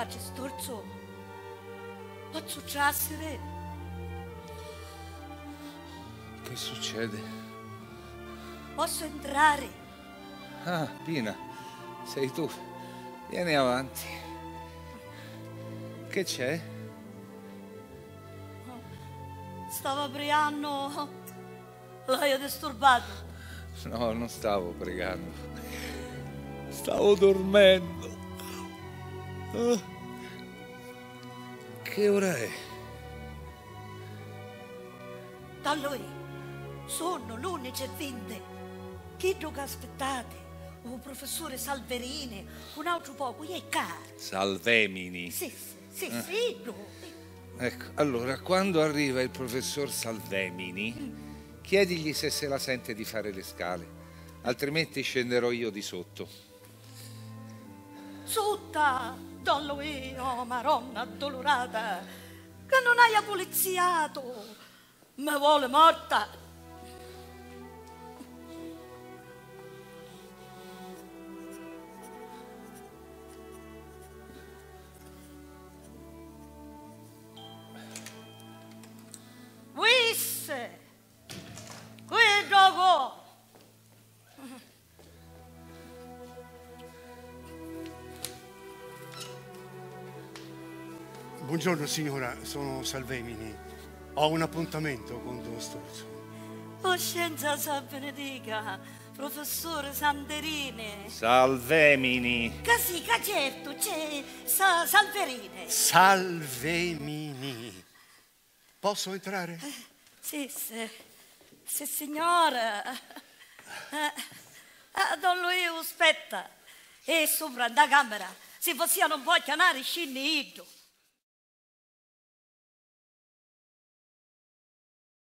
Pace storzo. Posso trasere? Che succede? Posso entrare? Ah, Pina, sei tu. Vieni avanti. Che c'è? Stavo pregando. L'hai disturbato? No, non stavo pregando. Stavo dormendo. Che ora è? Da lui sono e vinte. Chi che aspettate? Un professore Salverini, un altro poco, e caro. Salvemini. Sì, sì, sì, sì, no. Ecco, allora, quando arriva il professor Salvemini, chiedigli se se la sente di fare le scale, altrimenti scenderò io di sotto. Sutta, Don lui, oh maronna addolorata, che non hai poliziato, mi vuole morta. Buongiorno signora, sono Salvemini. Ho un appuntamento con Don Sturzo. Oh, scienza sa benedica, professore Sanderini. Salvemini. Che certo, c'è sa, Salverini. Salvemini. Posso entrare? Sì, sì, sì, signora. Eh, eh, don Luigi, aspetta. E sopra da camera, se possiamo un po' chiamare scinni